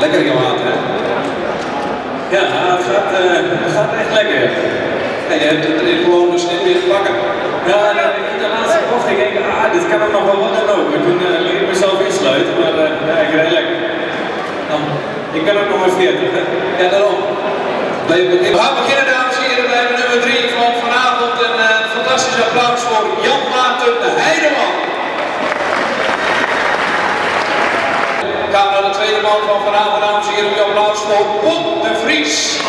Lekker Johan, hè? Ja, het gaat, eh, het gaat echt lekker. En je hebt het gewoon dus niet meer pakken. Ja, in de laatste bocht ik ah, dit kan er nog wel wat en ook. En toen liet ik mezelf insluiten, maar uh, ja, ik rijd lekker. Dan, ik ben ook nog maar 40, hè? Ja, daarom. We gaan beginnen, dames en heren, bij nummer 3 van vanavond. En een fantastisch applaus voor Jan Maarten Heideman. We gaan naar de tweede man van vanavond, dames en heren. Applaus voor Bob de Vries.